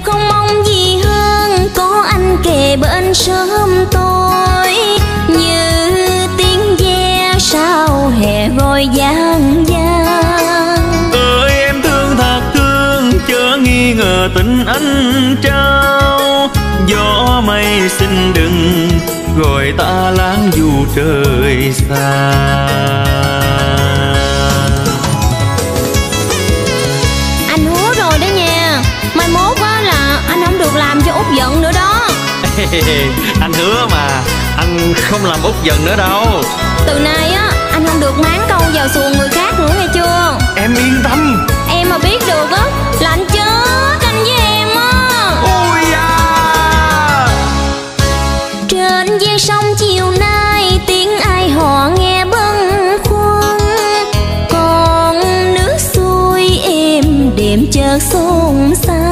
không mong gì hơn. Có anh kề bên sớm tối, như tiếng ve sao hè gọi vang vang. Ơi, em thương thật, thương chớ nghi ngờ tình anh trao. Gió mây xin đừng gọi ta lãng dù trời xa. anh hứa mà anh không làm út giận nữa đâu. Từ nay á anh không được máng câu vào xuồng người khác nữa nghe chưa? Em yên tâm. Em mà biết được á là anh chết anh với em á. Ôi da. Trên giang sông chiều nay tiếng ai họ nghe bâng khuâng. Còn nước xuôi em đêm chợt xôn xao.